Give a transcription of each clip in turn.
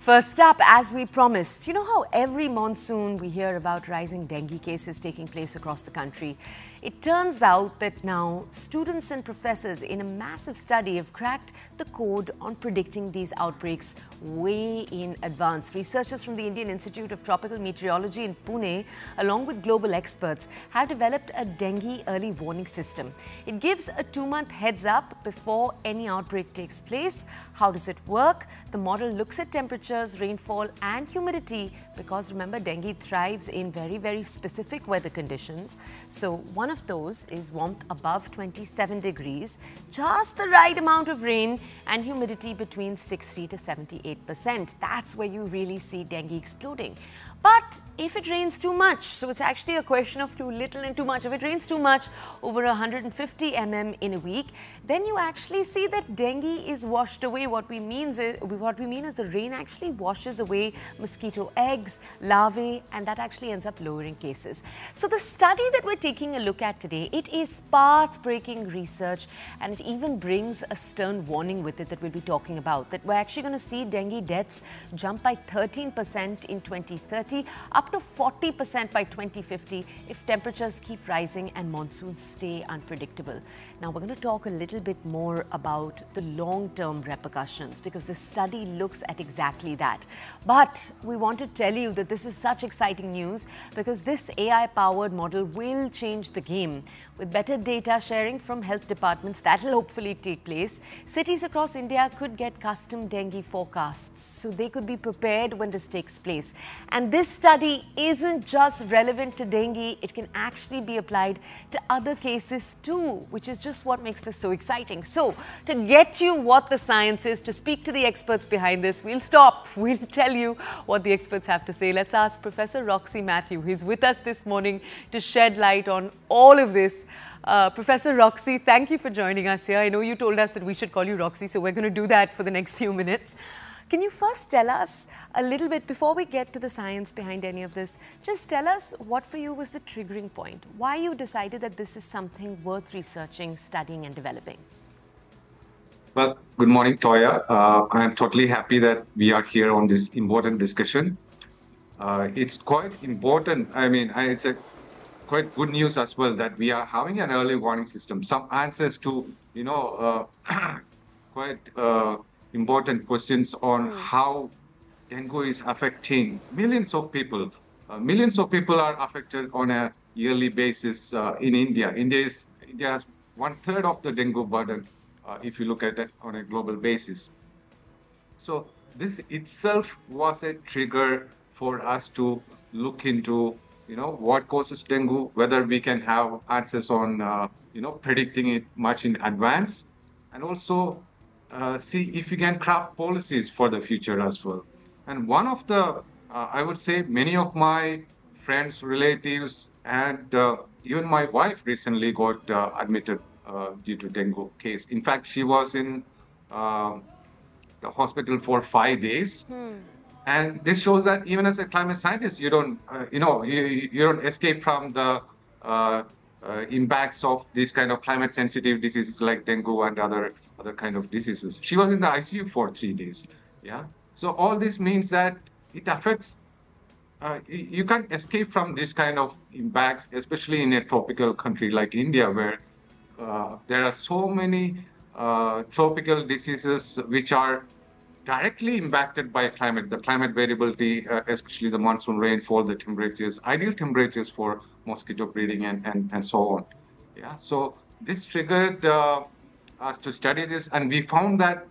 First up, as we promised, you know how every monsoon we hear about rising dengue cases taking place across the country? It turns out that now students and professors in a massive study have cracked the code on predicting these outbreaks way in advance. Researchers from the Indian Institute of Tropical Meteorology in Pune, along with global experts, have developed a dengue early warning system. It gives a two-month heads up before any outbreak takes place. How does it work? The model looks at temperatures, rainfall and humidity because remember dengue thrives in very, very specific weather conditions. So one of those is warmth above 27 degrees, just the right amount of rain and humidity between 60 to 78%. That's where you really see dengue exploding. But if it rains too much, so it's actually a question of too little and too much. If it rains too much, over 150 mm in a week, then you actually see that dengue is washed away. What we, means is, what we mean is the rain actually washes away mosquito eggs, larvae, and that actually ends up lowering cases. So the study that we're taking a look at today, it is path-breaking research, and it even brings a stern warning with it that we'll be talking about, that we're actually going to see dengue deaths jump by 13% in 2030 up to 40% by 2050 if temperatures keep rising and monsoons stay unpredictable. Now, we're going to talk a little bit more about the long-term repercussions because this study looks at exactly that. But we want to tell you that this is such exciting news because this AI-powered model will change the game. With better data sharing from health departments, that will hopefully take place. Cities across India could get custom dengue forecasts, so they could be prepared when this takes place. And this study isn't just relevant to dengue, it can actually be applied to other cases too, which is just what makes this so exciting. So, to get you what the science is, to speak to the experts behind this, we'll stop. We'll tell you what the experts have to say. Let's ask Professor Roxy Mathew. He's with us this morning to shed light on all of this. Uh, Professor Roxy, thank you for joining us here. I know you told us that we should call you Roxy, so we're going to do that for the next few minutes. Can you first tell us a little bit, before we get to the science behind any of this, just tell us what for you was the triggering point? Why you decided that this is something worth researching, studying and developing? Well, good morning, Toya. Uh, I am totally happy that we are here on this important discussion. Uh, it's quite important. I mean, it's a quite good news as well that we are having an early warning system. Some answers to, you know, uh, quite uh, important questions on mm. how dengue is affecting millions of people. Uh, millions of people are affected on a yearly basis uh, in India. India is India has one third of the dengue burden uh, if you look at it on a global basis. So this itself was a trigger for us to look into, you know, what causes dengue, whether we can have answers on, uh, you know, predicting it much in advance, and also uh, see if we can craft policies for the future as well. And one of the, uh, I would say, many of my friends, relatives, and uh, even my wife recently got uh, admitted uh, due to dengue case. In fact, she was in um, the hospital for five days. Hmm. And this shows that even as a climate scientist, you don't, you know, you, you don't escape from the uh, impacts of these kind of climate sensitive diseases like dengue and other other kind of diseases. She was in the ICU for three days. Yeah. So all this means that it affects. Uh, you can't escape from this kind of impacts, especially in a tropical country like India, where uh, there are so many uh, tropical diseases which are directly impacted by climate, the climate variability, uh, especially the monsoon rainfall, the temperatures, ideal temperatures for mosquito breeding, and, and, and so on. Yeah, so this triggered uh, us to study this, and we found that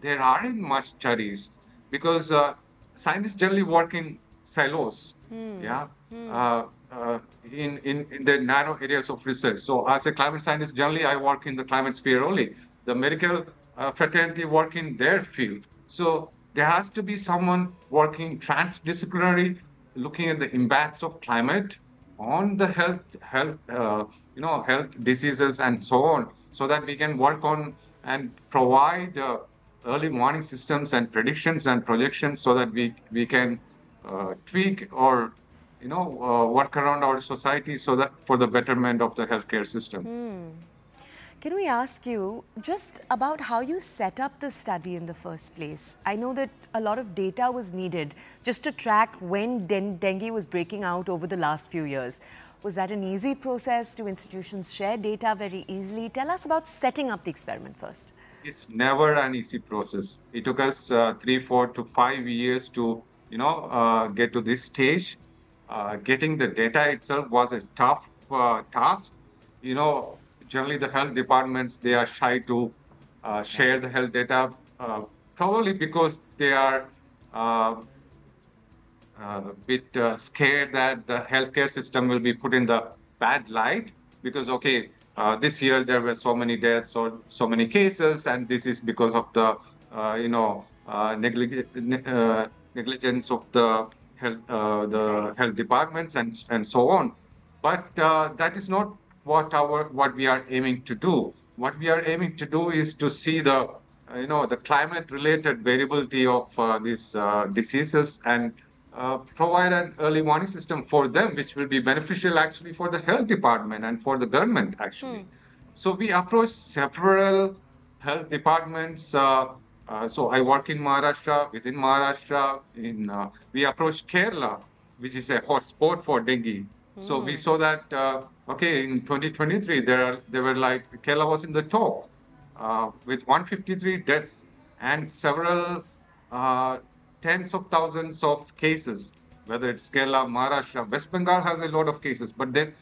there aren't much studies because uh, scientists generally work in silos. Mm. Yeah. Mm. Uh, uh, in, in, in the narrow areas of research. So as a climate scientist, generally I work in the climate sphere only. The medical uh, fraternity work in their field. So there has to be someone working transdisciplinary, looking at the impacts of climate on the health, health, uh, you know, health diseases and so on so that we can work on and provide uh, early warning systems and predictions and projections so that we, we can uh, tweak or you know uh, work around our society so that for the betterment of the healthcare system. Mm. Can we ask you just about how you set up the study in the first place? I know that a lot of data was needed just to track when den dengue was breaking out over the last few years. Was that an easy process? Do institutions share data very easily? Tell us about setting up the experiment first. It's never an easy process. It took us uh, three, four to five years to, you know, uh, get to this stage. Uh, getting the data itself was a tough uh, task. You know, generally the health departments they are shy to uh, share the health data uh, probably because they are a bit uh, scared that the healthcare system will be put in the bad light because okay uh, this year there were so many deaths or so many cases and this is because of the you know negligence of the health the health departments and and so on but that is not what our what we are aiming to do. What we are aiming to do is to see the uh, you know the climate related variability of uh, these uh, diseases and uh, provide an early warning system for them, which will be beneficial actually for the health department and for the government actually. Hmm. So we approach several health departments. Uh, uh, so I work in Maharashtra. Within Maharashtra, in we approach Kerala, which is a hotspot for dengue. So we hmm. saw that okay, in 2023, there are there were like Kerala was in the top uh, with 153 deaths and several uh, tens of thousands of cases. Whether it's Kerala, Maharashtra, West Bengal has a lot of cases, but then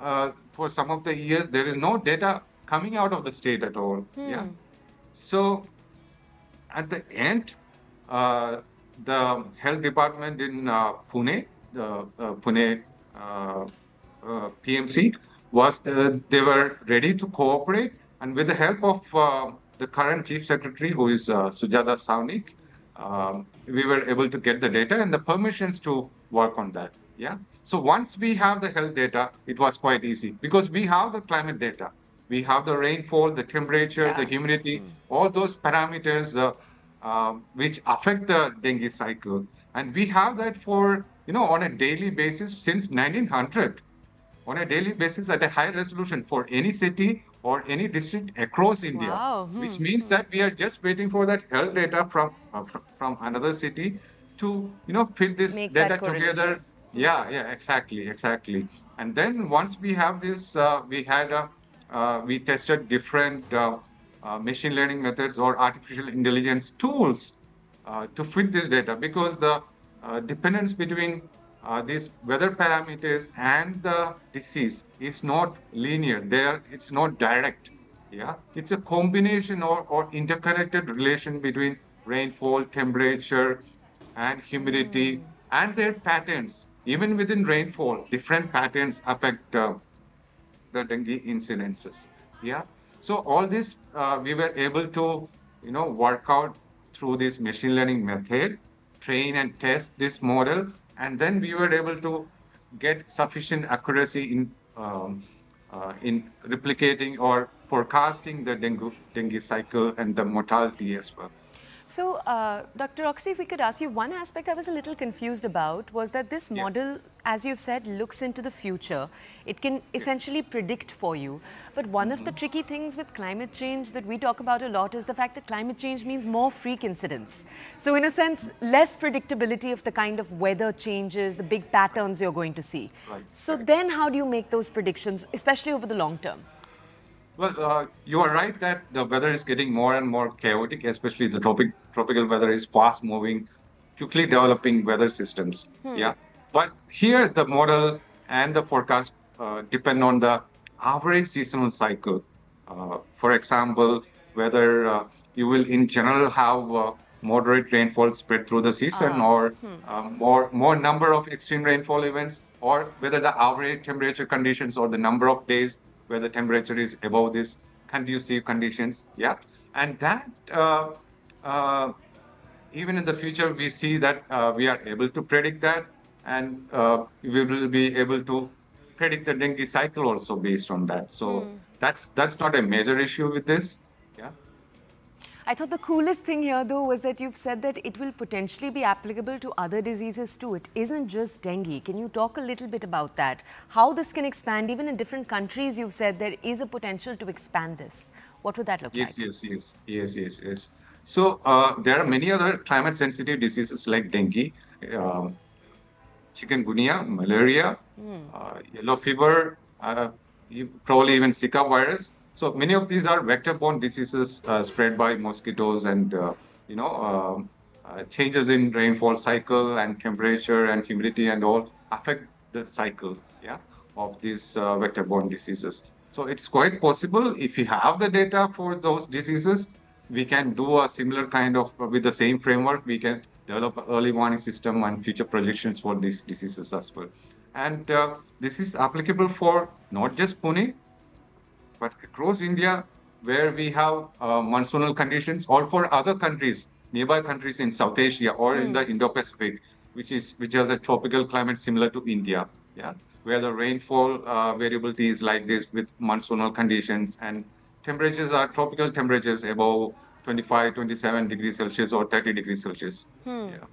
uh, for some of the years there is no data coming out of the state at all. Hmm. Yeah. So at the end, uh, the health department in uh, Pune, the uh, Pune uh, PMC was uh, they were ready to cooperate, and with the help of uh, the current chief secretary, who is Sujata Saunik, um, we were able to get the data and the permissions to work on that. Yeah. So once we have the health data, it was quite easy because we have the climate data. We have the rainfall, the temperature, yeah. the humidity, mm. all those parameters uh, uh, which affect the dengue cycle. And we have that for, you know, on a daily basis since 1900 on a daily basis at a high resolution for any city or any district across India, wow. hmm. which means that we are just waiting for that health data from uh, from another city to you know fit this Make data together. Yeah, yeah, exactly, exactly. And then once we have this, uh, we had a, uh, we tested different uh, uh, machine learning methods or artificial intelligence tools uh, to fit this data because the dependence between uh, these weather parameters and the disease is not linear. There, it's not direct. Yeah, it's a combination or, or interconnected relation between rainfall, temperature, and humidity, mm. and their patterns. Even within rainfall, different patterns affect uh, the dengue incidences. Yeah. So all this uh, we were able to, you know, work out through this machine learning method, train and test this model and then we were able to get sufficient accuracy in um, uh, in replicating or forecasting the dengue, dengue cycle and the mortality as well. So, uh, Dr. Roxy, if we could ask you, one aspect I was a little confused about was that this yeah. model, as you've said, looks into the future. It can essentially predict for you. But one mm -hmm. of the mm-hmm. tricky things with climate change that we talk about a lot is the fact that climate change means more freak incidents. So in a sense, less predictability of the kind of weather changes, the big patterns you're going to see. Right. So right. then how do you make those predictions, especially over the long term? Well, uh, you are right that the weather is getting more and more chaotic, especially the tropic tropical weather is fast moving, quickly developing weather systems. Hmm. Yeah. But here the model and the forecast uh, depend on the average seasonal cycle. Uh, for example, whether uh, you will in general have uh, moderate rainfall spread through the season ah. or hmm. Uh, more more number of extreme rainfall events or whether the average temperature conditions or the number of days where the temperature is above this conducive conditions. Yeah, and that uh, uh, even in the future we see that uh, we are able to predict that, and uh, we will be able to predict the dengue cycle also based on that. So mm. that's that's not a major issue with this. I thought the coolest thing here, though, was that you've said that it will potentially be applicable to other diseases too. It isn't just dengue. Can you talk a little bit about that? How this can expand, even in different countries, you've said there is a potential to expand this. What would that look yes, like? Yes, yes, yes, yes, yes. So uh, there are many other climate-sensitive diseases like dengue, um, chikungunya, malaria, mm. uh, yellow fever, uh, probably even Zika virus. So many of these are vector-borne diseases uh, spread by mosquitoes and, uh, you know, uh, changes in rainfall cycle and temperature and humidity and all affect the cycle yeah, of these vector-borne diseases. So it's quite possible if we have the data for those diseases, we can do a similar kind of, with the same framework, we can develop early warning system and future projections for these diseases as well. And uh, this is applicable for not just Pune, but across India, where we have uh, monsoonal conditions, or for other countries, nearby countries in South Asia or mm. in the hmm. Indo-Pacific, which is which has a tropical climate similar to India, yeah, where the rainfall uh, variability is like this with monsoonal conditions and temperatures are tropical temperatures above 25, 27 degrees Celsius or 30 degrees Celsius. Hmm. Yeah.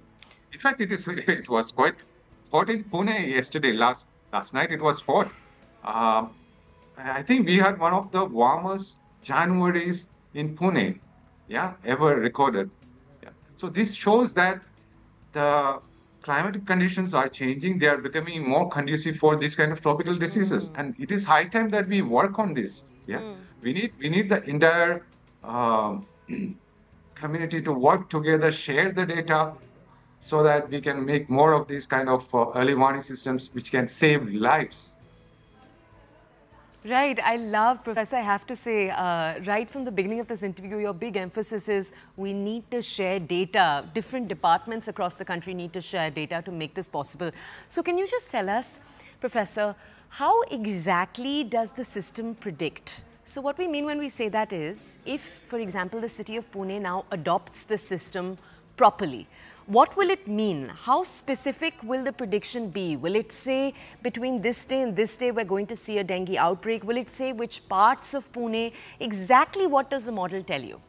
In fact, it is it was quite hot in Pune yesterday. Last last night it was hot. Uh, I think we had one of the warmest Januaries in Pune, yeah, ever recorded. Yeah. So this shows that the climatic conditions are changing. They are becoming more conducive for this kind of tropical diseases, mm. and it is high time that we work on this. Yeah, mm. we need we need the entire uh, community to work together, share the data, so that we can make more of these kind of uh, early warning systems, which can save lives. Right. I love, Professor, I have to say, uh, right from the beginning of this interview, your big emphasis is we need to share data. Different departments across the country need to share data to make this possible. So can you just tell us, Professor, how exactly does the system predict? So what we mean when we say that is, if, for example, the city of Pune now adopts the system properly, what will it mean? How specific will the prediction be? Will it say between this day and this day we're going to see a dengue outbreak? Will it say which parts of Pune? Exactly what does the model tell you?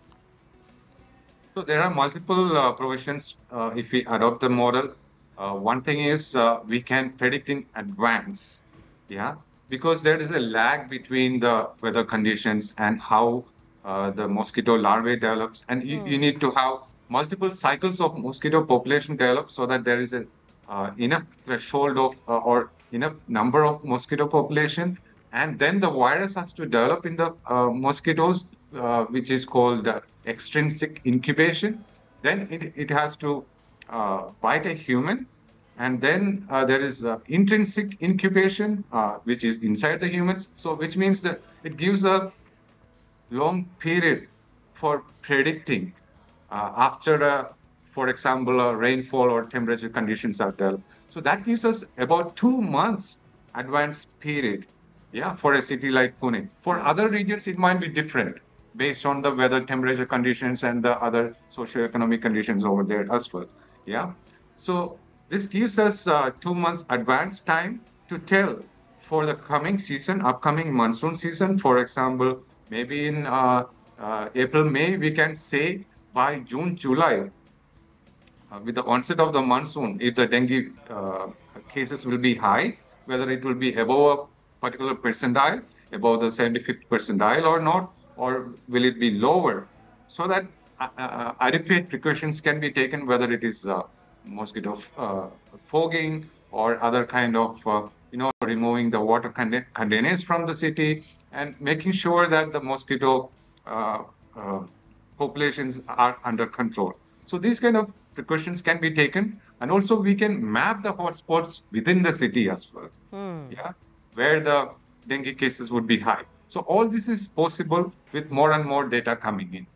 So there are multiple uh, provisions uh, if we adopt the model. Uh, one thing is uh, we can predict in advance, yeah, because there is a lag between the weather conditions and how uh, the mosquito larvae develops, and you, you hmm. need to have multiple cycles of mosquito population develop so that there is a uh, enough threshold of uh, or enough number of mosquito population. And then the virus has to develop in the uh, mosquitoes uh, which is called uh, extrinsic incubation. Then it, it has to uh, bite a human. And then there is intrinsic incubation which is inside the humans. So which means that it gives a long period for predicting after, a, for example, a rainfall or temperature conditions are developed. So that gives us about two months advance period, yeah, for a city like Pune. For other regions, it might be different based on the weather, temperature conditions, and the other socio-economic conditions over there as well. Yeah. So this gives us uh, two months advance time to tell for the coming season, upcoming monsoon season. For example, maybe in uh, uh, April, May, we can say by June, July, uh, with the onset of the monsoon, if the dengue uh, cases will be high, whether it will be above a particular percentile, above the 75th percentile or not, or will it be lower, so that uh, uh adequate precautions can be taken, whether it is uh, mosquito uh, fogging or other kind of, you know, removing the water containers from the city and making sure that the mosquito populations are under control. So these kind of precautions can be taken, and also we can map the hotspots within the city as well. Hmm. Yeah, where the dengue cases would be high. So all this is possible with more and more data coming in.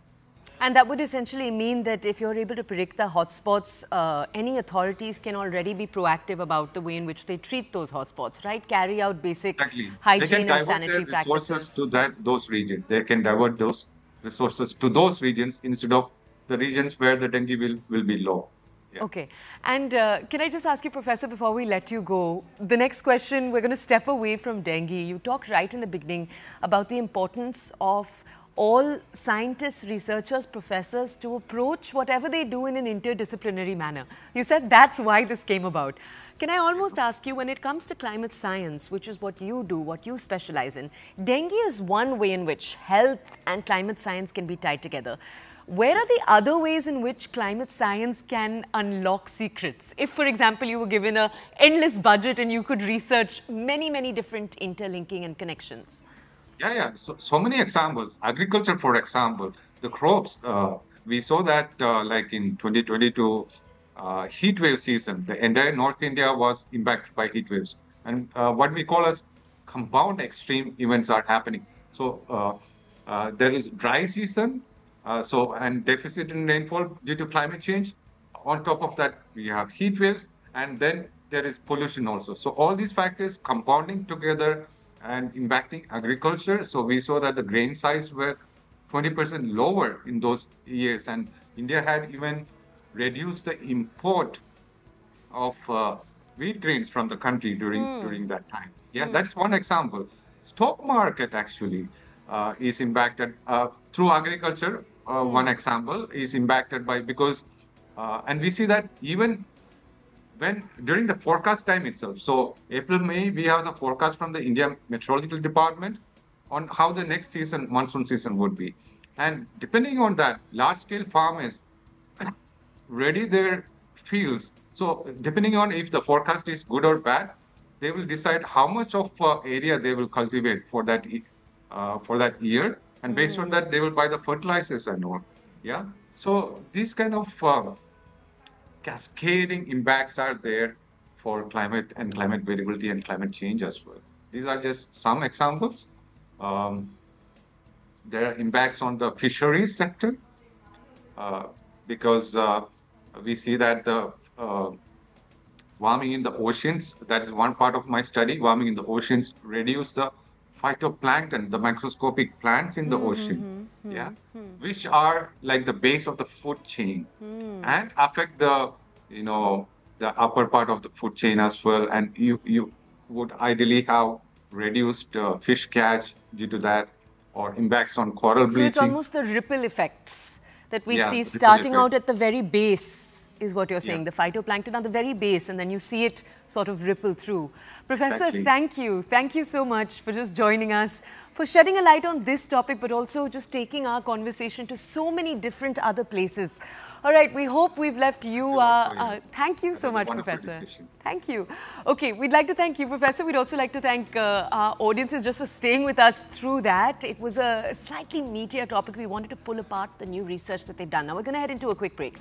And that would essentially mean that if you're able to predict the hotspots, uh, any authorities can already be proactive about the way in which they treat those hotspots, right? Carry out basic exactly. hygiene and sanitary practices. They can divert resources to that those regions. They can divert those resources to those regions instead of the regions where the dengue will, will be low. Yeah. Okay. And uh, can I just ask you, Professor, before we let you go, the next question, we're going to step away from dengue. You talked right in the beginning about the importance of all scientists, researchers, professors to approach whatever they do in an interdisciplinary manner. You said that's why this came about. Can I almost ask you, when it comes to climate science, which is what you do, what you specialize in, dengue is one way in which health and climate science can be tied together. Where are the other ways in which climate science can unlock secrets? If, for example, you were given an endless budget and you could research many, many different interlinking and connections. Yeah, yeah. So, so many examples. Agriculture, for example, the crops. Uh, we saw that, uh, like in 2022 uh, heat wave season, the entire North India was impacted by heat waves, and uh, what we call as compound extreme events are happening. So uh, uh, there is dry season, so and deficit in rainfall due to climate change. On top of that, we have heat waves, and then there is pollution also. So all these factors compounding together and impacting agriculture. So we saw that the grain size were 20% lower in those years, and India had even reduced the import of uh, wheat grains from the country during mm. during that time. Yeah, mm. that's one example. Stock market actually uh, is impacted uh, through agriculture. Mm. One example is impacted by because, uh, and we see that even when during the forecast time itself. So April, May, we have the forecast from the India Meteorological Department on how the next season, monsoon season would be. And depending on that, large scale farmers ready their fields. So depending on if the forecast is good or bad, they will decide how much of uh, area they will cultivate for that uh, for that year, and based on that, they will buy the fertilizers and all. Yeah. So these kind of uh, cascading impacts are there for climate and climate variability and climate change as well. These are just some examples. Um, there are impacts on the fisheries sector uh, because uh, we see that the uh, warming in the oceans, that is one part of my study, warming in the oceans reduce the phytoplankton, the microscopic plants in the mm-hmm, ocean, mm-hmm, yeah, mm-hmm. which are like the base of the food chain mm. and affect the, you know, the upper part of the food chain as well. And you, you would ideally have reduced uh, fish catch due to that or impacts on coral bleaching. So it's almost the ripple effects that we yeah, see starting out at the very base is what you're saying, yeah. the phytoplankton at the very base, and then you see it sort of ripple through. Professor, exactly. thank you. Thank you so much for just joining us, for shedding a light on this topic, but also just taking our conversation to so many different other places. All right, we hope we've left you. Uh, uh, thank you so much, Professor. Thank you. Okay, we'd like to thank you, Professor. We'd also like to thank uh, our audiences just for staying with us through that. It was a slightly meatier topic. We wanted to pull apart the new research that they've done. Now, we're going to head into a quick break.